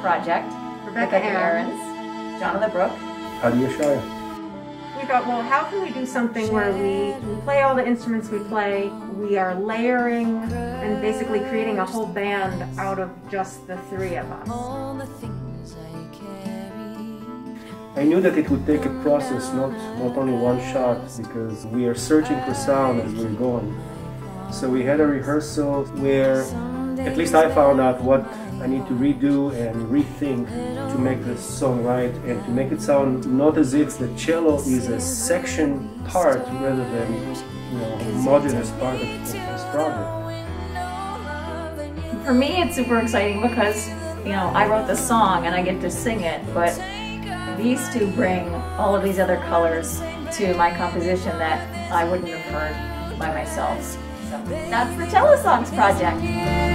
project. Rebecca Arons. Jonatha Brooke. Adi Yeshaya. We thought, well, how can we do something where we play all the instruments we play, we are layering and basically creating a whole band out of just the three of us. I knew that it would take a process, not, not only one shot, because we are searching for sound as we're going. So we had a rehearsal where at least I found out what I need to redo and rethink to make this song right and to make it sound not as if the cello is a section part rather than you know, a homogeneous part of, of this project. For me, it's super exciting because, you know, I wrote the song and I get to sing it, but these two bring all of these other colors to my composition that I wouldn't have heard by myself. So that's the Cello Songs Project.